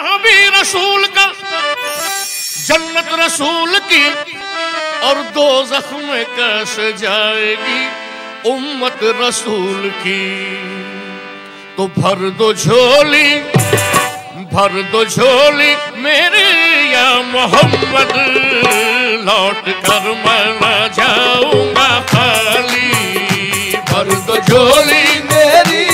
भी रसूल का, जन्नत रसूल की, और दो जख्म कैसे जाएगी उम्मत रसूल की। तो भर दो झोली, भर दो झोली मेरे या मोहम्मद, लौट कर मैं जाऊँगा खाली। भर दो झोली मेरी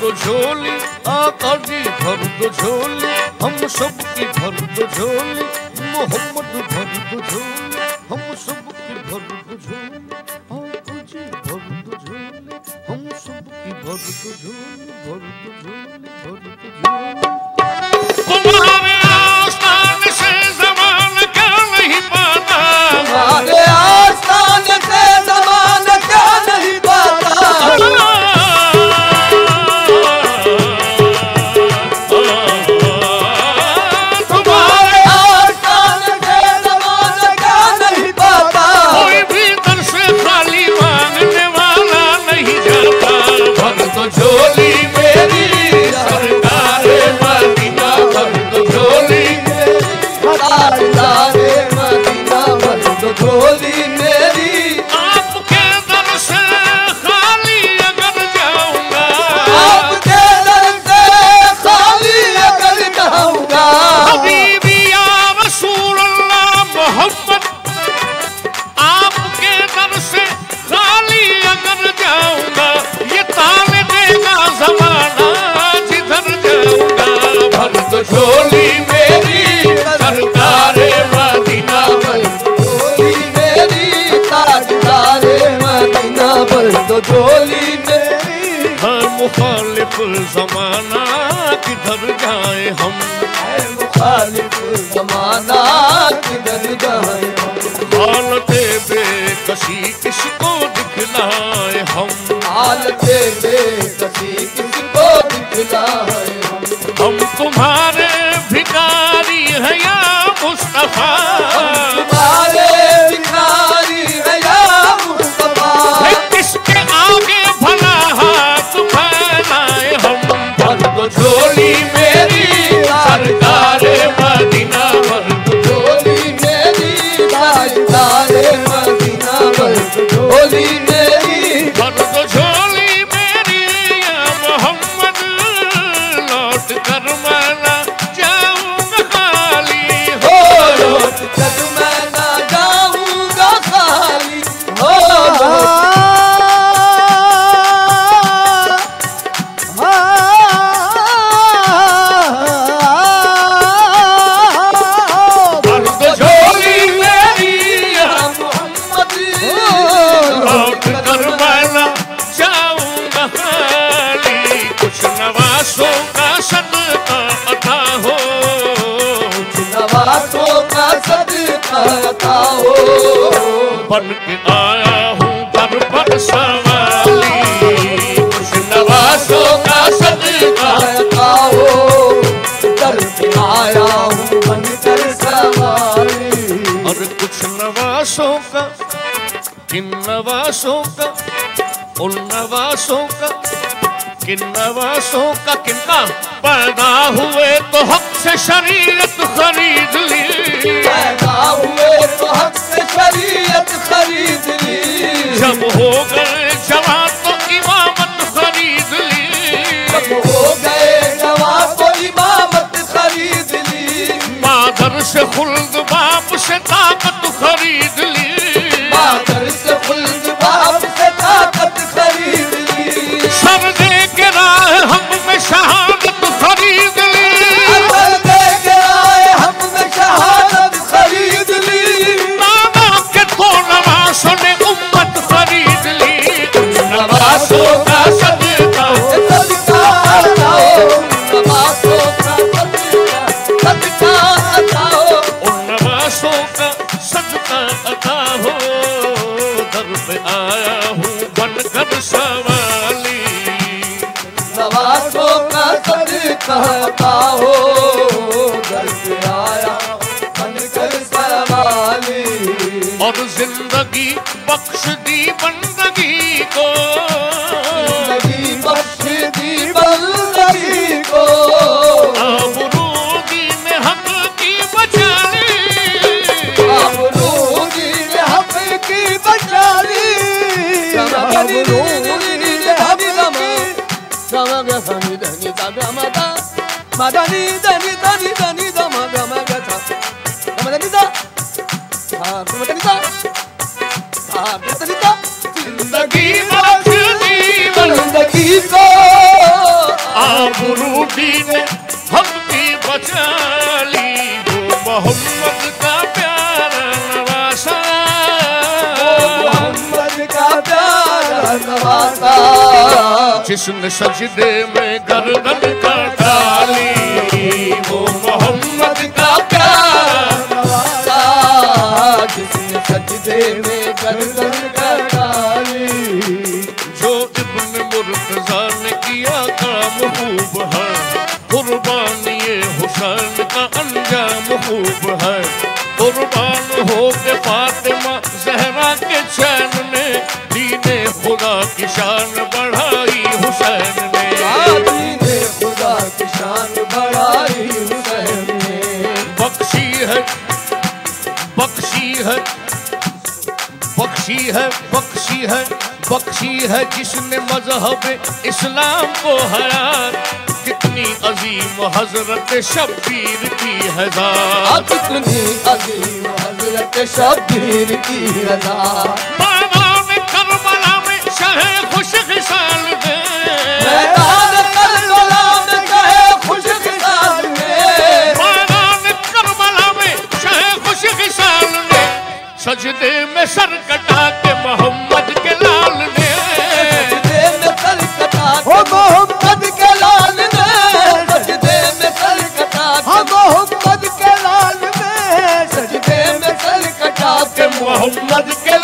दो झोली आका जी भर दो झोली हम सब की भर दो झोली मोहम्मद भर दो झोली हम सब की भर दो झोली आका जी भर दो झोली हम सब की भर दो झोली भर दो झोली भर दो झोली भर दो मुखालिफ जमाना किधर जाए हम? है मुखालिफ जमाना किधर जाए हम? हालत बेकसी किसको दिखलाए हम? हालते बेकसी किसको दिखलाए हम? हम तुम्हारे भिखारी हैं या मुस्तफ़ा? नवासों का सदका अता हो। नवासों का सदका अता हो। बन के आया हूँ घर पर सवाली कुछ का सदका अता हो। दर पे आया हूँ बनकर सवारी। और कुछ नवासों का किन नवासों का उन नवासों का किन नवासों का किनका पैदा हुए तो हक से शरीयत खरीद ली। पैदा हुए तो हक से शरीयत खरीद ली। जब हो गए जवान तो इमामत खरीद ली। जब हो गए जवाब को इमामत खरीद ली। माधर से खुल्द बाप से ताकत खरीद ली ज़िंदगी बख्श दी बंदगी को ज़िंदगी बख्श दी बंदगी को आबरूदी में हक की बचाली अब रूदी ने हम की बचाली अब रूदी ने हम की समग सनी धनी तग मदा मदनी धनी धनी धनी द मग मग था मदनी दा हाँ मदनी दा हाँ मदनी दा ज़िंदगी ज़िंदगी को मोहम्मद का प्यारा नवासा। मोहम्मद का प्यारा नवासा। जिसने सजदे में गर्दन का डाली वो मोहम्मद का प्यारा नवासा जिसने सजदे में ने किया काम खूब है। कुर्बान हुसैन का अंजाम है। कुर्बान हो के फातिमा जहरा के चैन ने, दीने खुदा की बख्शी है बख्शी है बख्शी है जिसने मज़हब इस्लाम को हरा कितनी अजीम हज़रत शब्बीर की है कितनी अजीम हज़रत शब्बीर की हज़ार बाबा में करबला में शहर खुश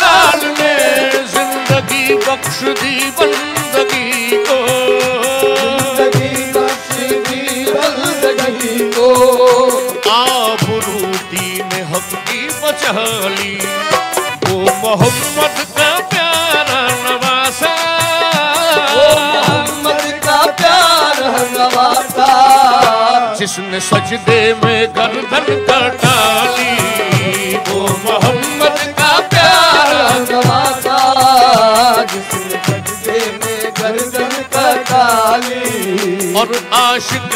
लाल ने ज़िंदगी बख्श दी बंदगी को। ज़िंदगी बख्श दी बंदगी को। आबरूदी ने हक की बचाली वो मोहम्मद का प्यारा नवासा। ओ मोहम्मद का प्यार नवासा। जिसने सजदे में गर्दन का डाली और आशिक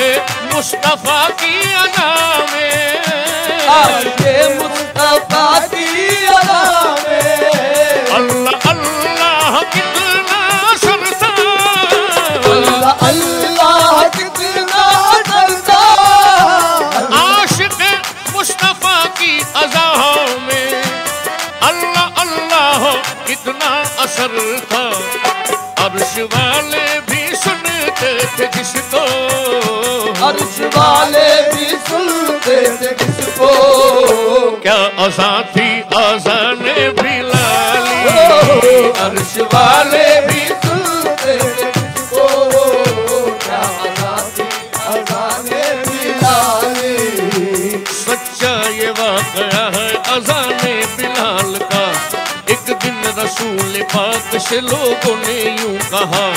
मुस्तफ़ा की अदा में आशिक मुस्तफ़ा की अदा में अल्लाह अर्श वाले भी सुनते थे किसको? क्या अजा थी अजा भी लाली अर्श वाले भी सुनते थे किसको? क्या आज़ादी अजाने भी लाली सच्चा ये वाकया है अजाने बिलाल का। एक दिन रसूल पाक से लोगों ने यूँ कहा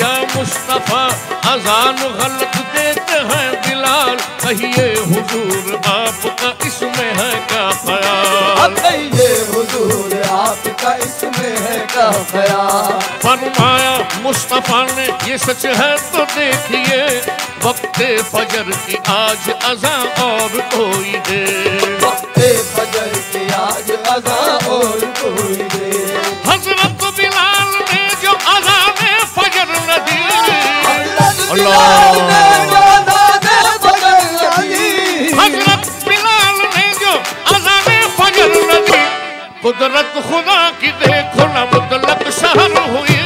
या मुस्तफ़ा अजान गलत हैं बिलाल कहिए हुजूर आपका इसमें है क्या ख्याल? अब ये हुजूर आपका इसमें है क्या ख्याल? फरमाया मुस्तफ़ा ने ये सच है तो देखिए वक्त फजर की आज अजा और कोई दे। वक्ते फजर के आज अजा और कोई दे। हज़रत बिलाल ने जो अजाने फजर न दी बिलाल कुदरत खुदा की देखो न मुतलक शहर हुई।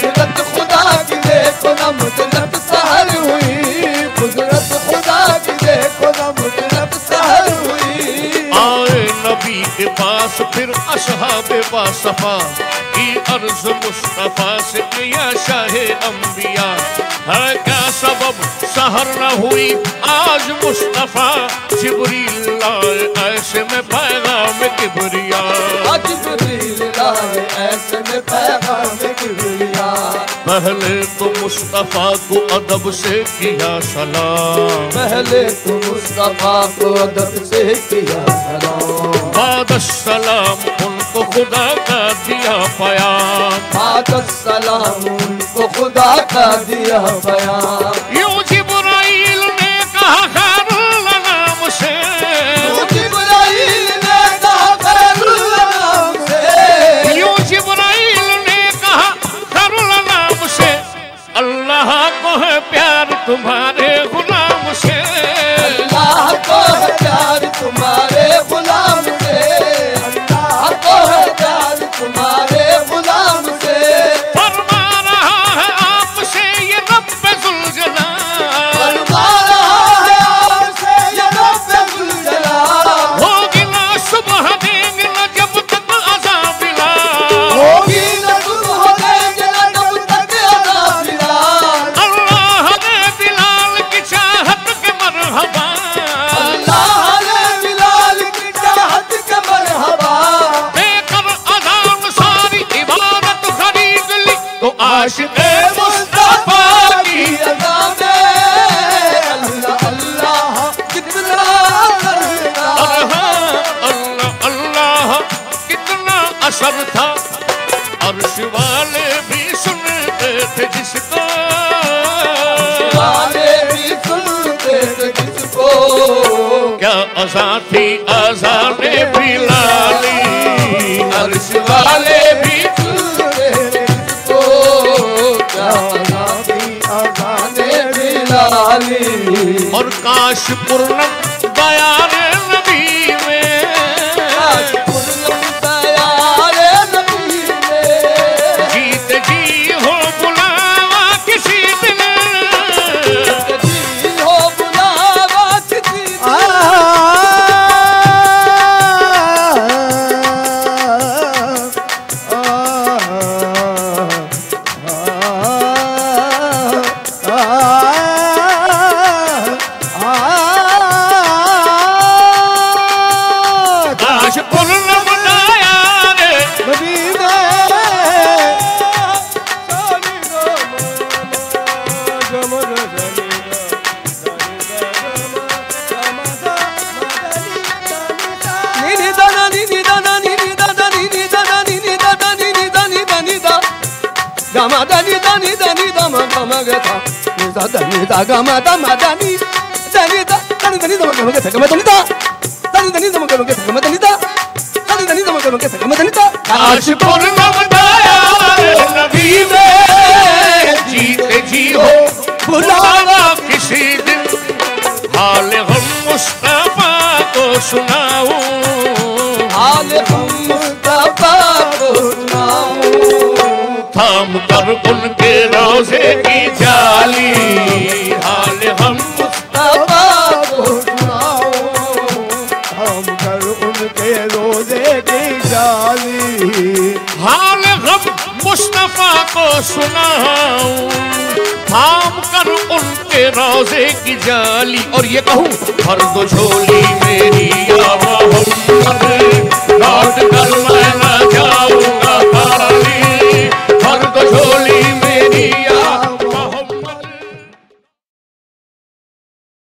कुदरत खुदा की देखो ना मुदरत सहर हुई। कुदरत खुदा की देखो ना मुदरत सहर हुई। आए नबी के पास फिर असहाब बासफा की अर्ज़ मुस्तफ़ा से किया शाहे अंबिया। है क्या सबब सहर न हुई? आज मुस्तफ़ा जिबरील लाए ऐसे में किबरिया जिब्रील लाए ऐसे पैगाम किबरिया पहले तो मुस्तफ़ा को अदब से किया सलाम। पहले तो मुस्तफ़ा को अदब से किया सलाम। बाद सलाम उनको खुदा का दिया पयाम बाद सलाम उनको खुदा का दिया बयान। आशिक मुस्तफ़ा की अदा में अल्लाह अल्लाह कितना अल्लाह अल्लाह अल्लाह कितना असर था अर्श वाले भी सुनते थे जिसको वाले भी सुनते थे जिसको क्या अजा थी अजाने बिलाली अर्श वाले भी और काश बयान ma da ni da ni da ni da ma ga ma ga ta ni da da ni da ga ma da ma da ni da ni da da ni da. Ni da ma ga ma ga ta ga ma da. Ni da da ni da ni da ma ga ma ga ta ga ma da. Ni da da ni da ni da ma ga ma ga ta ga ma da ni da na कर उनके रोज़े की जाली। हाल हम मुस्तफ़ा को हम कर उनके रोज़े की जाली। हाल गम मुस्तफ़ा को सुनाऊं थाम कर उनके रोज़े की जाली। और ये कहूँ भर दो झोली मेरी या मोहम्मद